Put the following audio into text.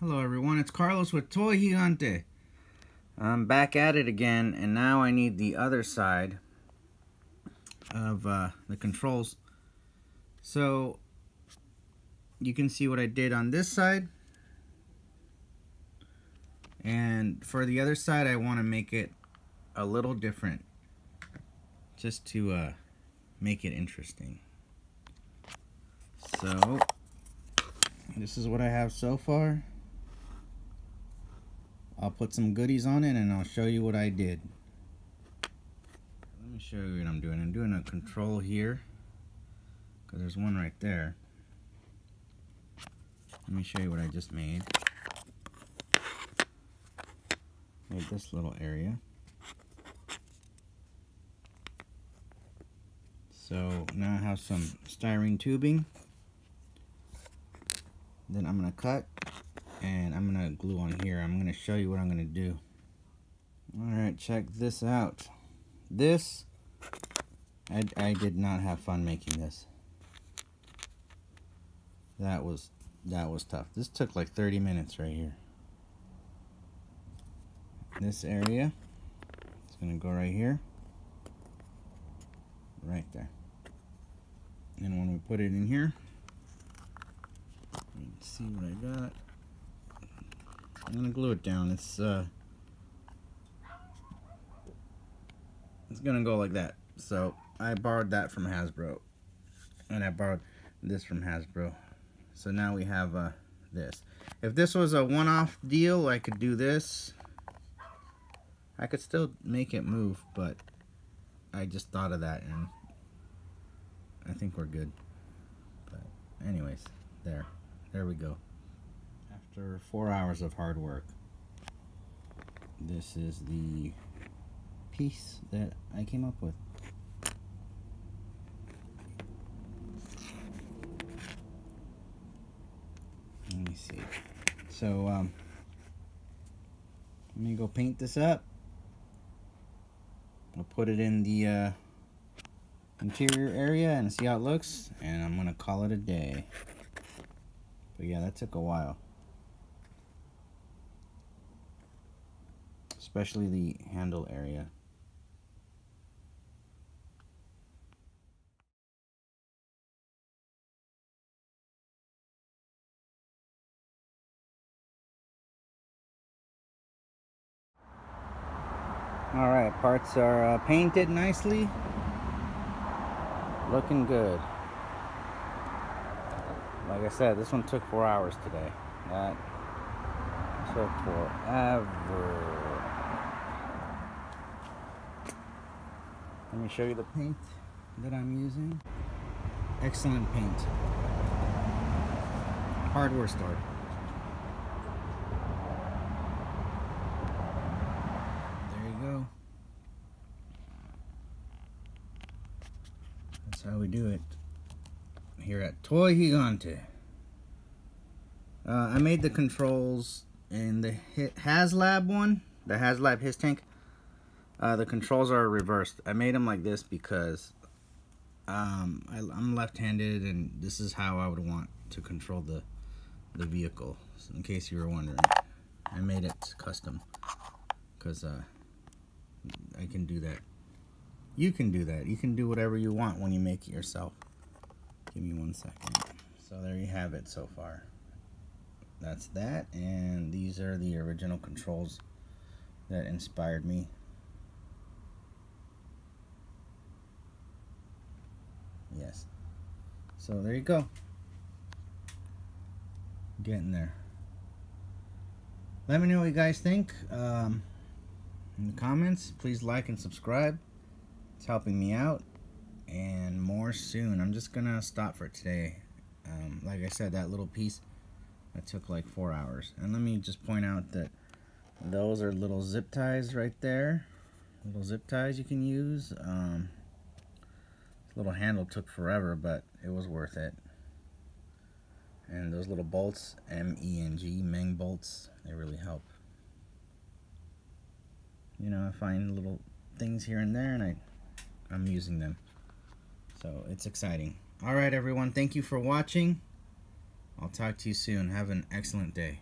Hello everyone, it's Carlos with Toy Gigante. I'm back at it again, and now I need the other side of uh, the controls. So, you can see what I did on this side. And for the other side, I want to make it a little different. Just to uh, make it interesting. So, this is what I have so far. I'll put some goodies on it and I'll show you what I did. Let me show you what I'm doing. I'm doing a control here because there's one right there. Let me show you what I just made. Made this little area. So now I have some styrene tubing. Then I'm going to cut and I'm gonna glue on here. I'm gonna show you what I'm gonna do. Alright check this out. This I, I did not have fun making this. That was that was tough. This took like 30 minutes right here. This area it's gonna go right here. Right there. And when we put it in here see what I got I'm gonna glue it down. It's uh, it's gonna go like that. So I borrowed that from Hasbro, and I borrowed this from Hasbro. So now we have uh, this. If this was a one-off deal, I could do this. I could still make it move, but I just thought of that, and I think we're good. But anyways, there, there we go after four hours of hard work. This is the piece that I came up with. Let me see. So, um, let me go paint this up. I'll put it in the uh, interior area and see how it looks. And I'm to call it a day. But yeah, that took a while. Especially the handle area. All right, parts are uh, painted nicely. Looking good. Like I said, this one took four hours today. That took forever. Let me show you the paint that I'm using. Excellent paint. Hardware store. There you go. That's how we do it here at Toy Gigante. Uh, I made the controls in the HasLab one, the HasLab HISS Tank. Uh, the controls are reversed. I made them like this because um, I, am left-handed and this is how I would want to control the, the vehicle. So in case you were wondering, I made it custom because uh, I can do that. You can do that. You can do whatever you want when you make it yourself. Give me one second. So there you have it so far. That's that and these are the original controls that inspired me So there you go. Getting there. Let me know what you guys think um, in the comments. Please like and subscribe. It's helping me out. And more soon. I'm just going to stop for today. Um, like I said, that little piece, that took like four hours. And let me just point out that those are little zip ties right there. Little zip ties you can use. Um, little handle took forever, but it was worth it. And those little bolts, M-E-N-G, Meng bolts, they really help. You know, I find little things here and there, and I, I'm using them. So it's exciting. All right, everyone. Thank you for watching. I'll talk to you soon. Have an excellent day.